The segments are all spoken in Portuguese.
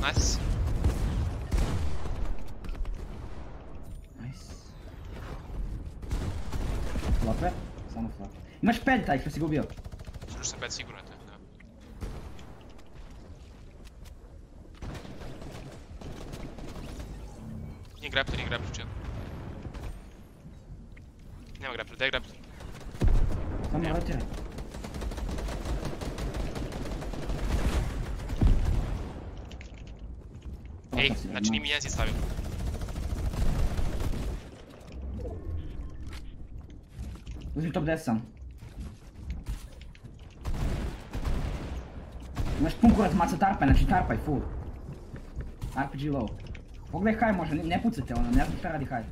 Nice. Nice. Flop е? Само флоп. Имаш 5, дай, ще си го бил. Ще се 5 сигурен е, да. Един граб, един. Няма граб, дай граб. Само yeah. Ej, znaczy nimi jest i stawił. Użyj top desa. Naš punkorac maca tarpa, znači tarpaj full. RPG low. Pogledaj haj može, ne, ne pucate ono, ne znam šta radi haj.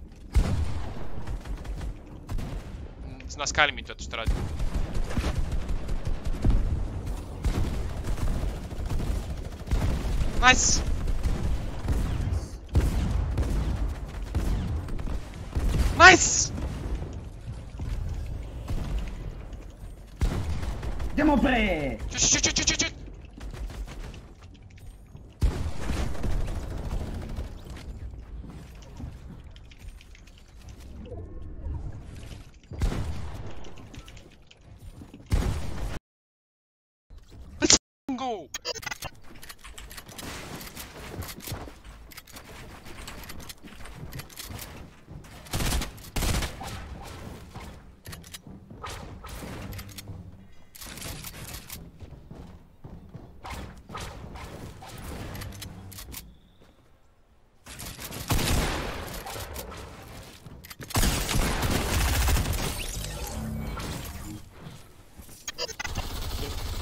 Na skyli mi to šta radi. Nice! Nice! Andiamo pre! Shoot, shoot, shoot, shoot, shoot!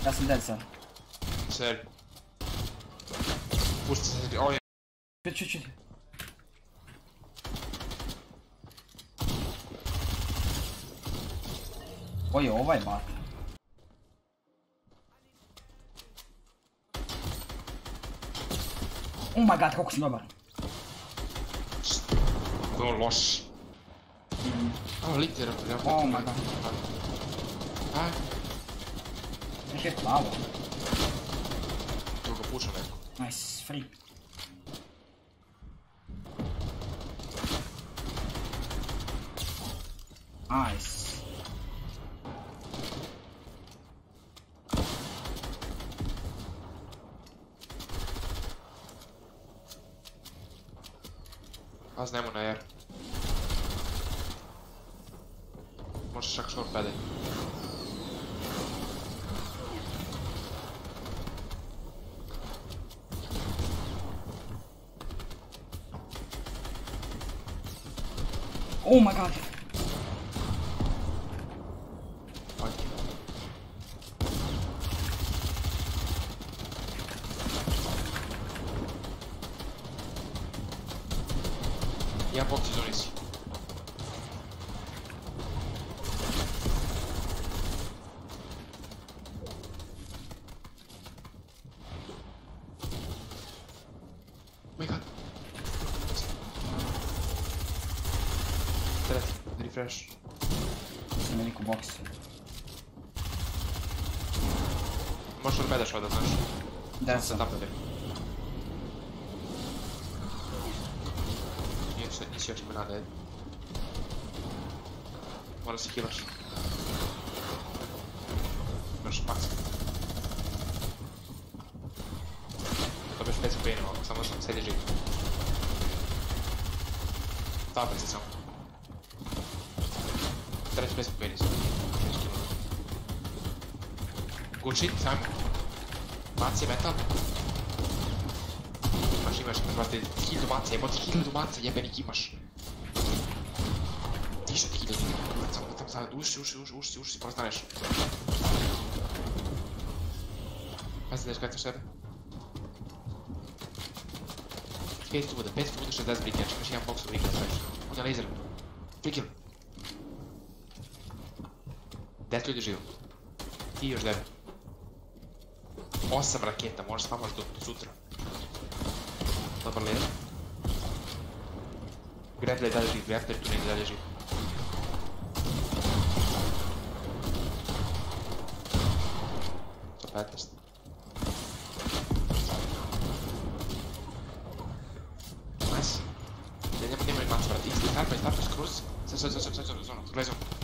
Ja sam dead. Sério. Se, olha. Čut, čut, čut. Koji je ovaj bat? Oh my god, kako sam dobar. To je loš. A, literalno, ja Oh my god. A, Još je plavo. ga puša neko. Nice, free. Nice. A znamo na R. Možeš čak padaj. Oh my god. Ja pod ci Teraz, refresh. Sam je u box. Možeš od meda da znaš. Da Se sam. tapne. Nije se, nisi još ima nade. Mora se healaš. Imaš max. Dobiješ 5 spinova, ako samo sam sedi živ. Trebuie să vezi pe Elis. Gucci, Simon. Mație, metal. Masz, nie masz, masz, ty heal do macie, bo ty heal do macie, jebenik masz. Jeszcze ty heal do macie, co tam za... Już, już, już, już, już się poznajesz. Patrz, dać jeszcze. Pięć tu będę, pięć tu będę jeszcze dać breaker, żeby się jam boxu breaker, cześć. Laser. Breaker. Deathly Drill. I još devet. Osam raketa, možeš spavaš do sutra. Dobar led. Grefler je dalje živ, Grefler tu negdje dalje živ. Sa 15. Nice. Ja njemu nema ni mač, brate. Isti, tarpa, tarpa, skroz. Sad, sad, sad, sad, sad, zonu, gledaj zonu.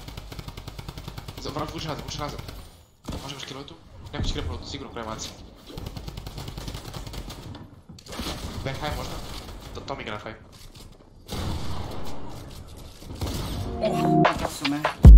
Zabrałem górze razem, górze razem. Masz jakiegoś kielotu? Jakiś krepolot, Sigro kremacji. Benheim można? To Tommy gra high. O, w sumie.